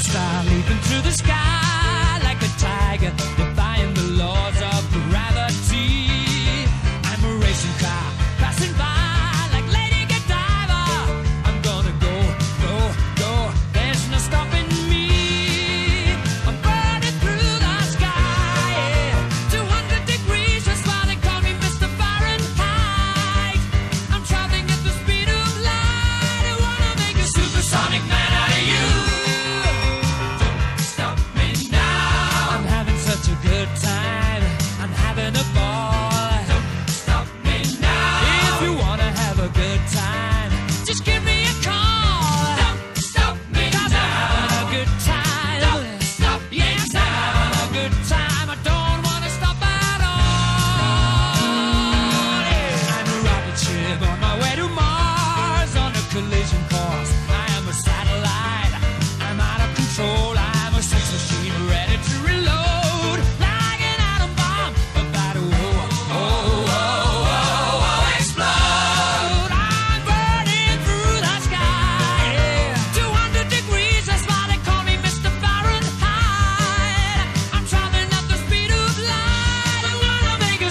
star leaping through the sky like a tiger.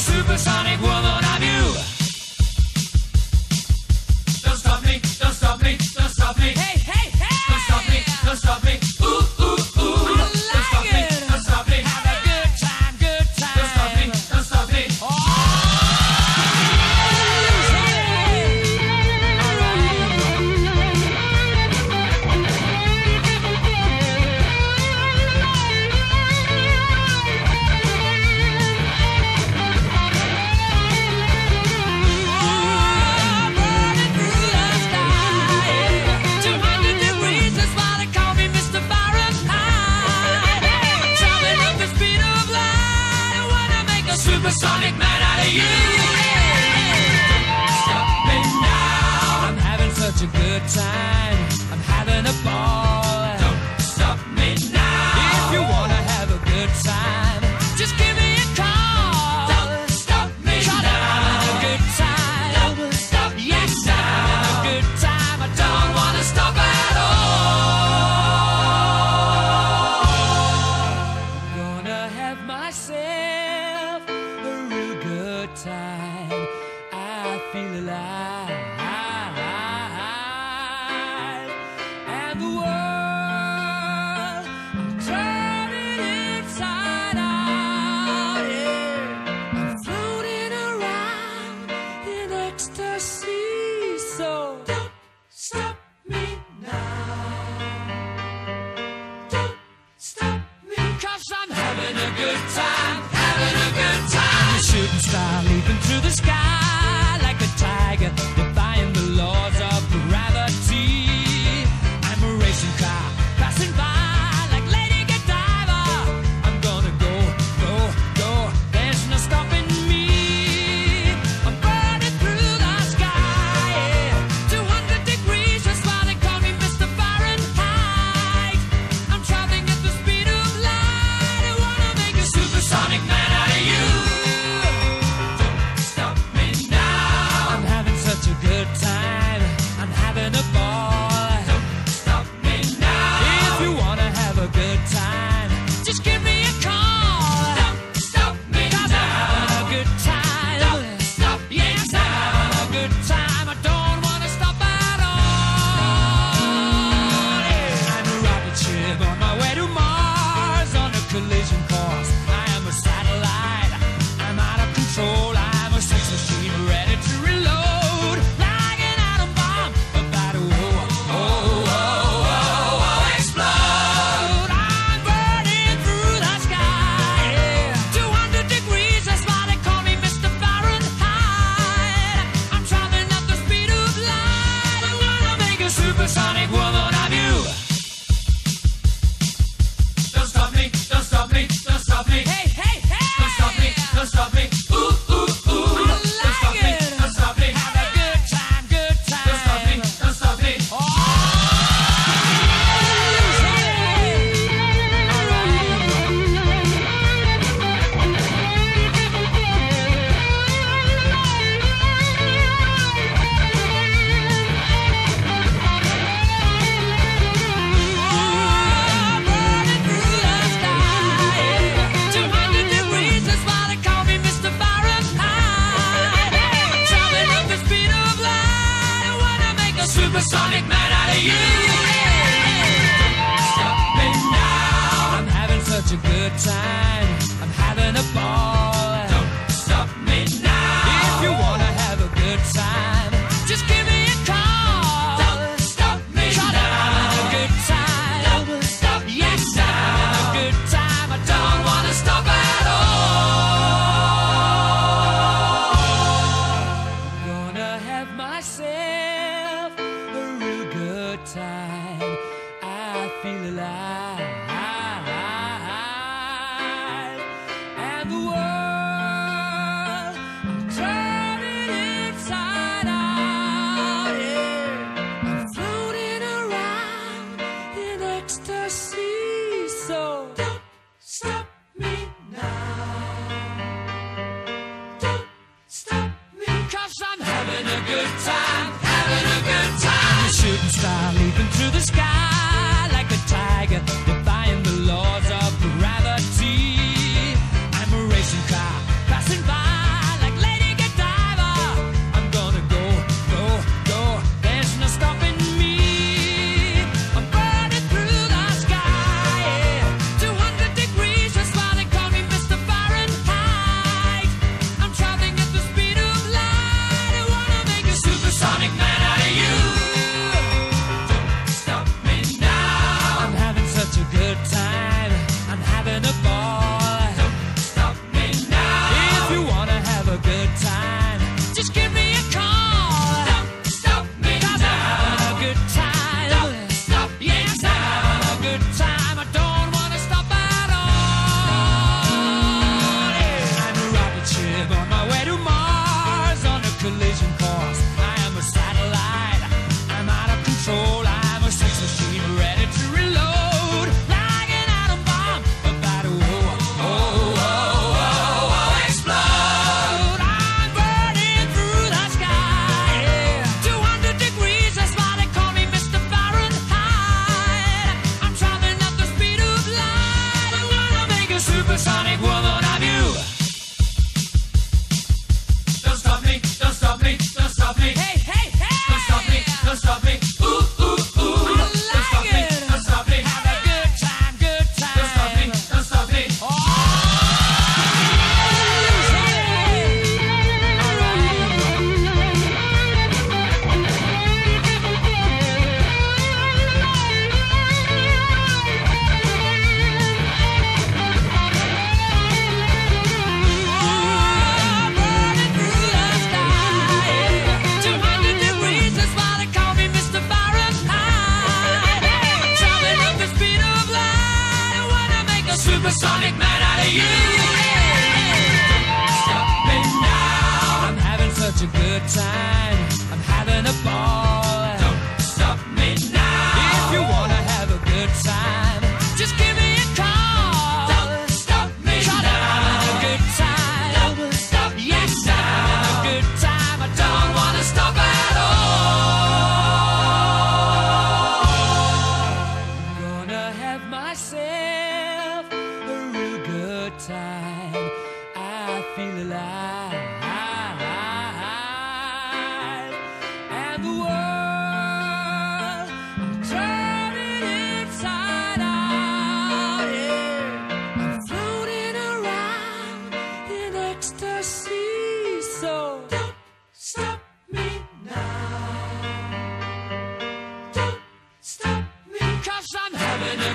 supersonic woman, I'm you.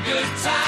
Good time,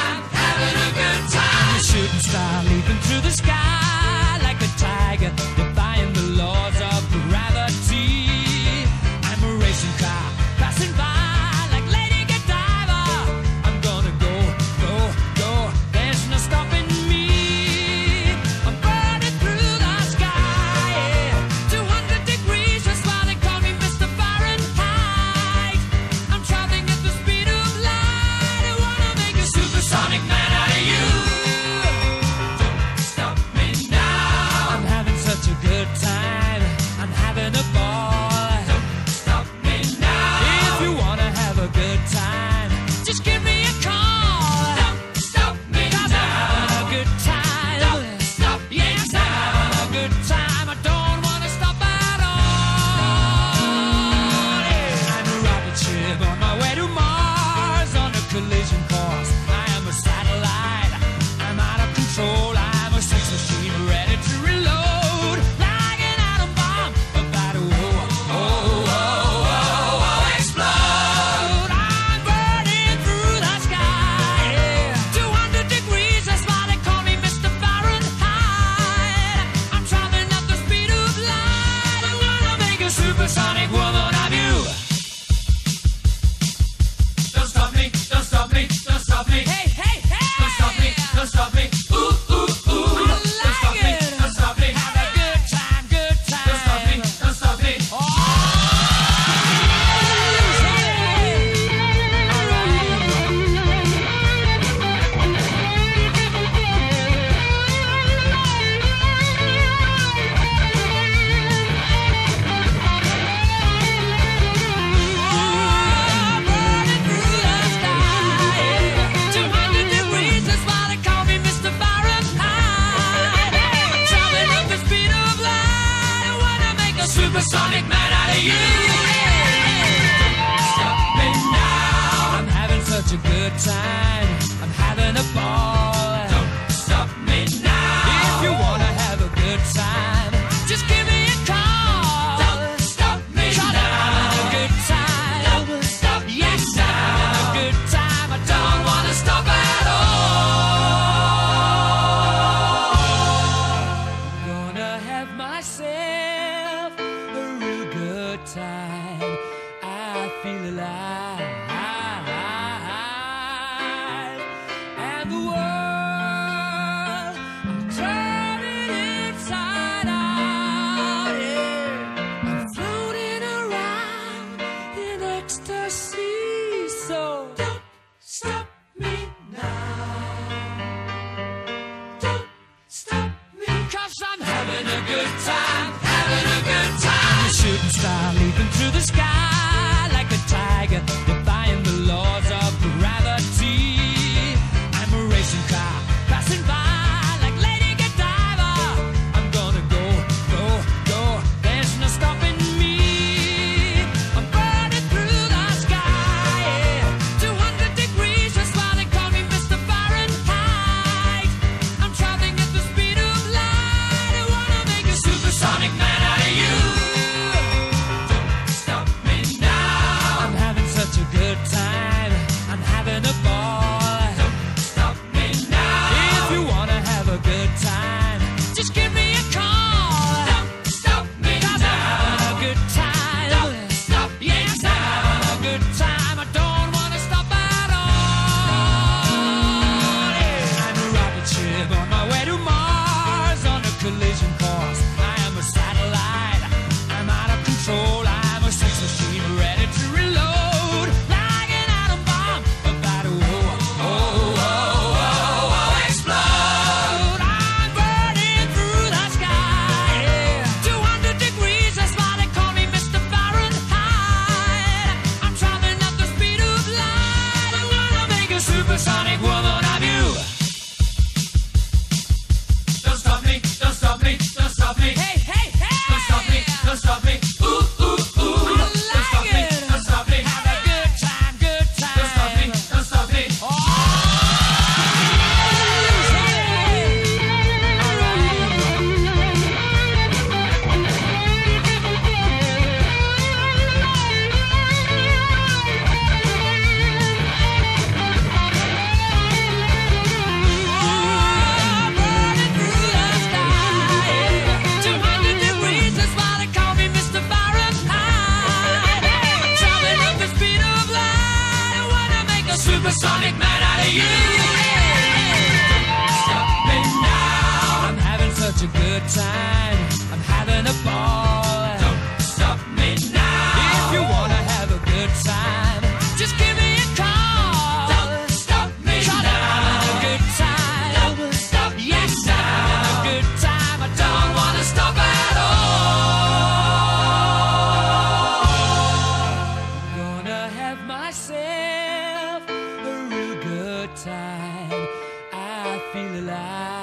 time. I feel alive.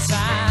Shooting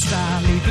time.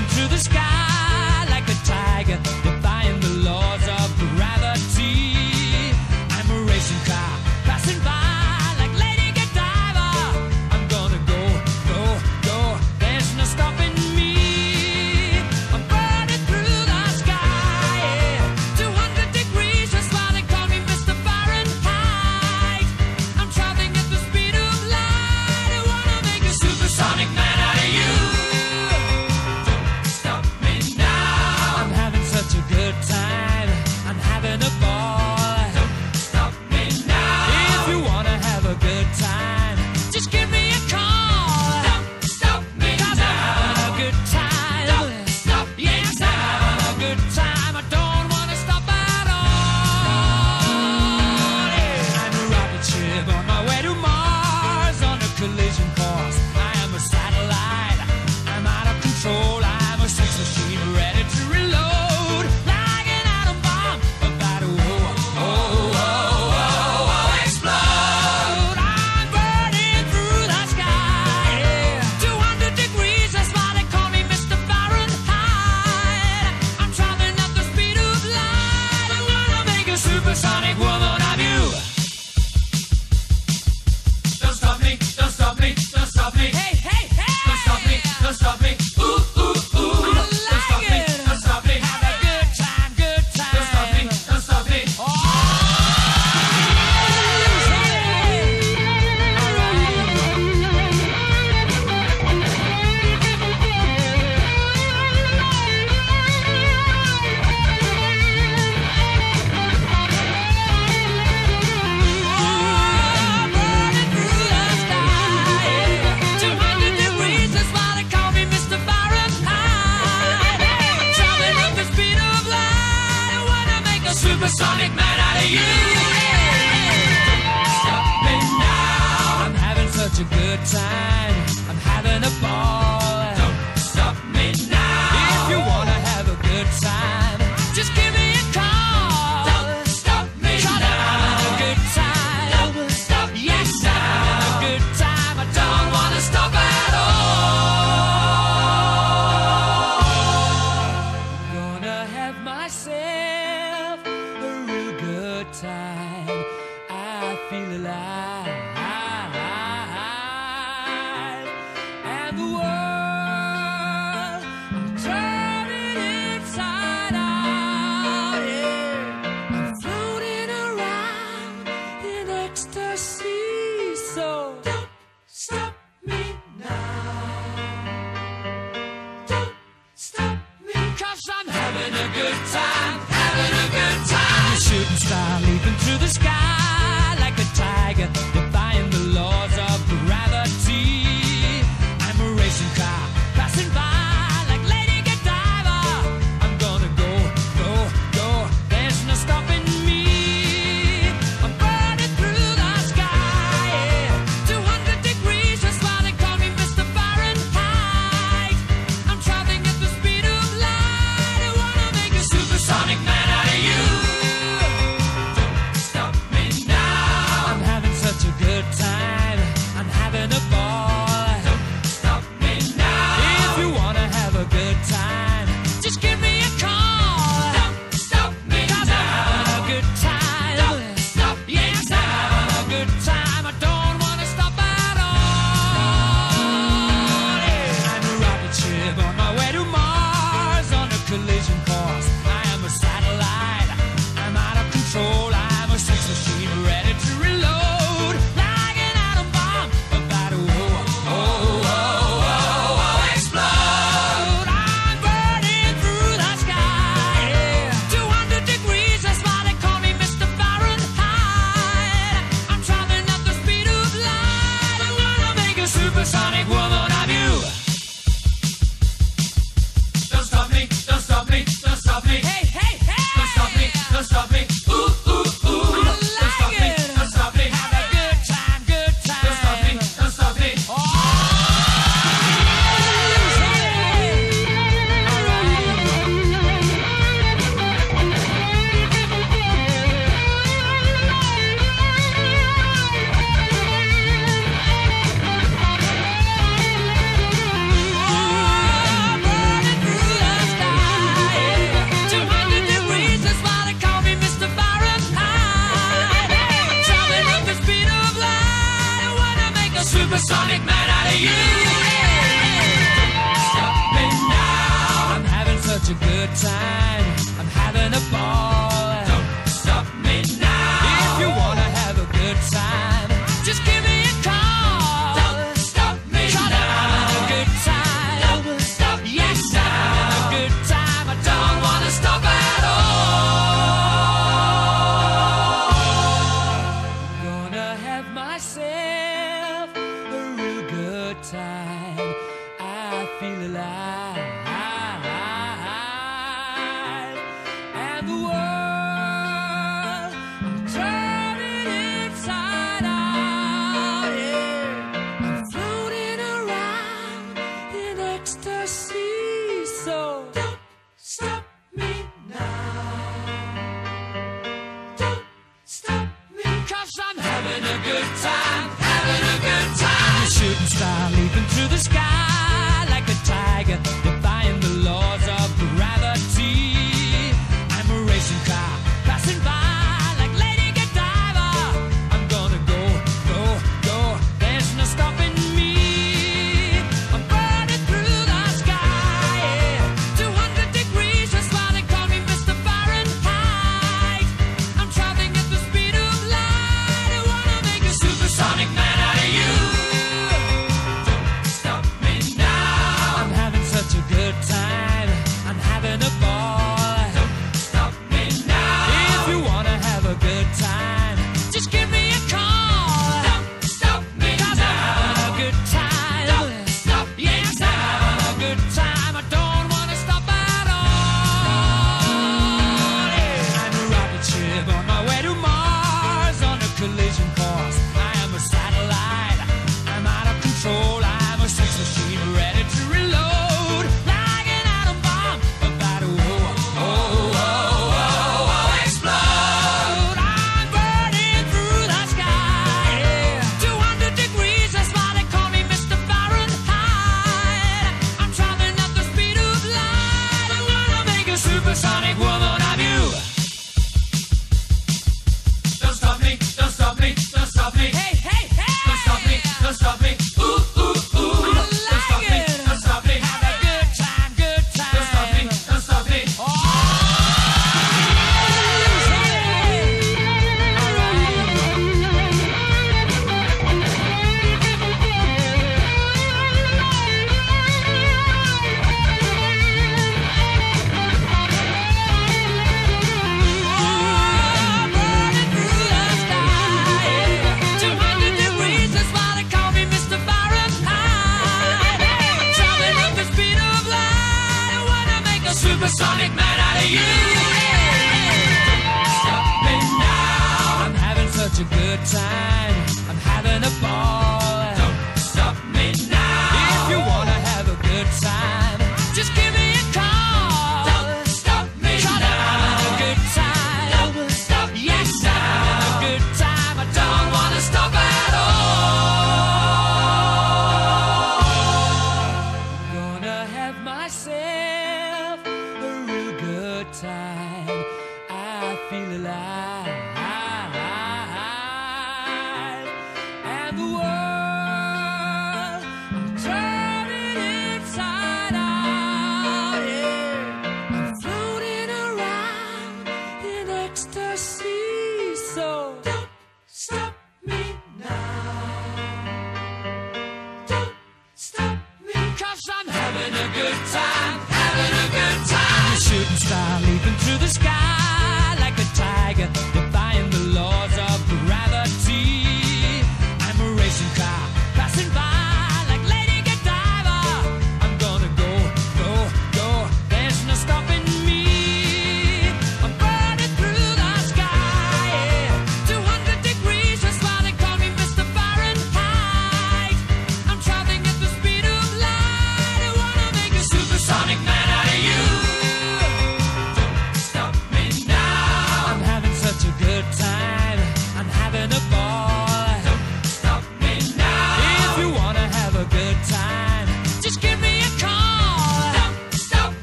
The world,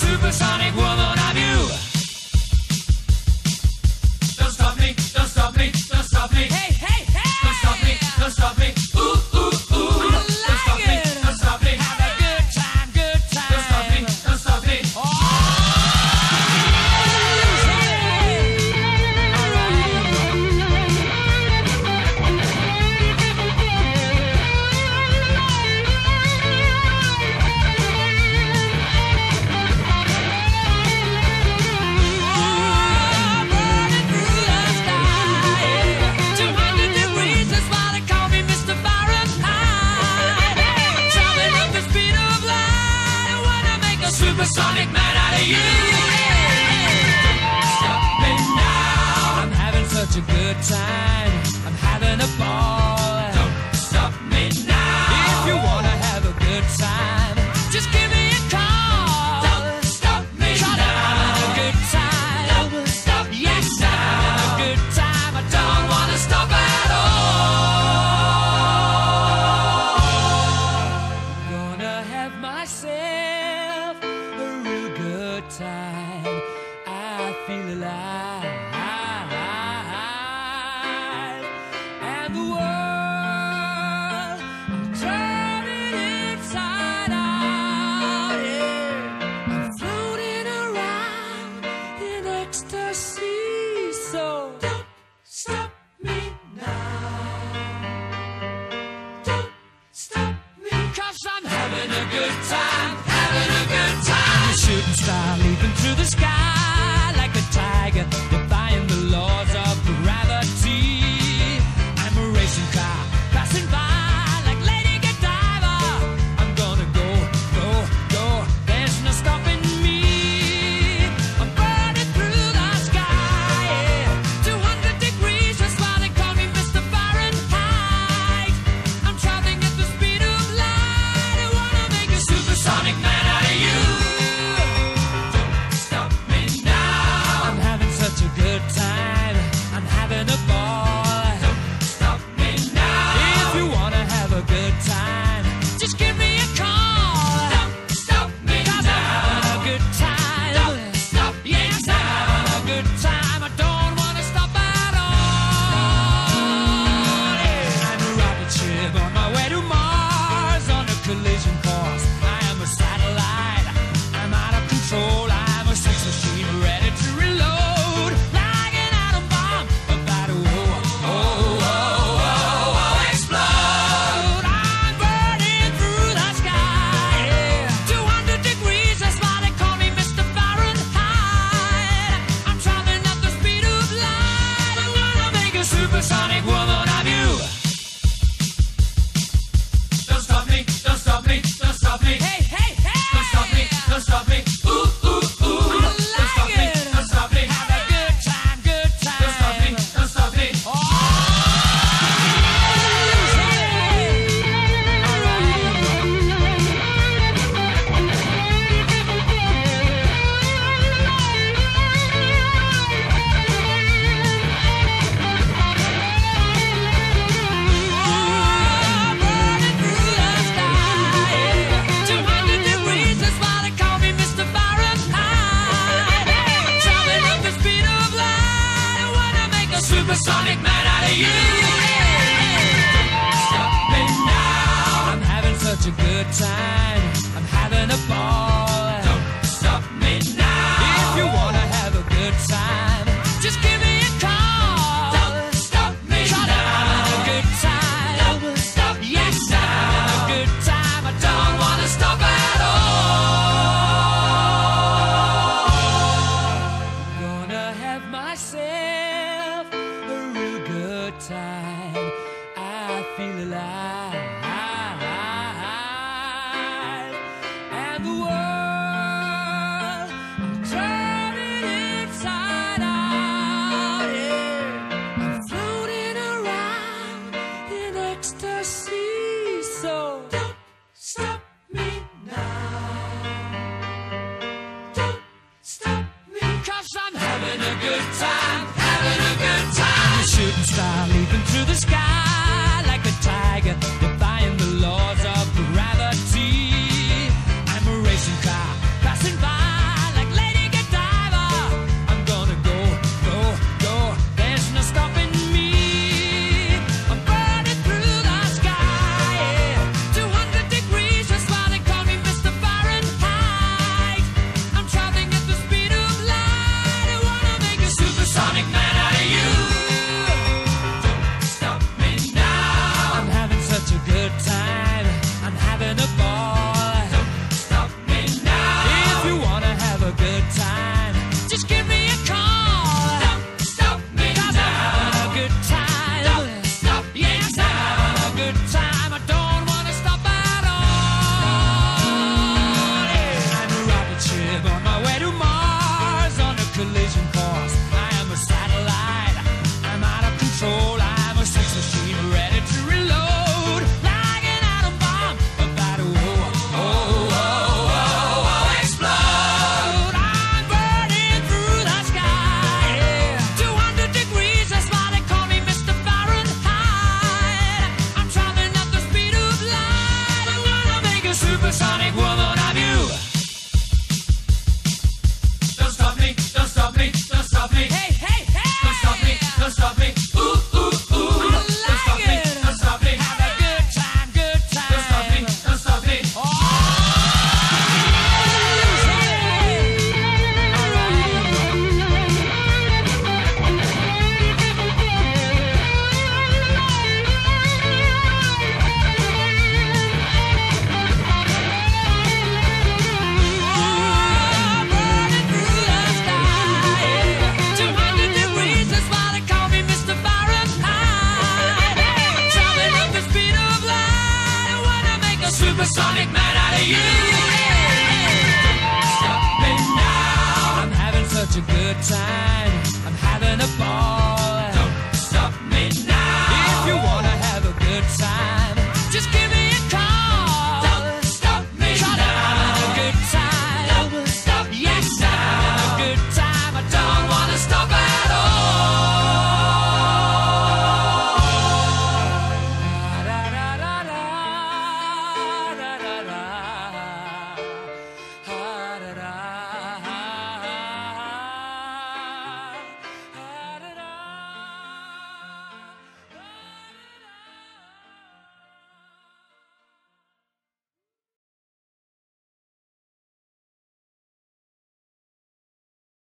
supersonic woman.